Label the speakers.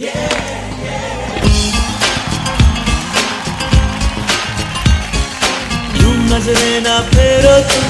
Speaker 1: Yeah, yeah. Tu nazre na pero tu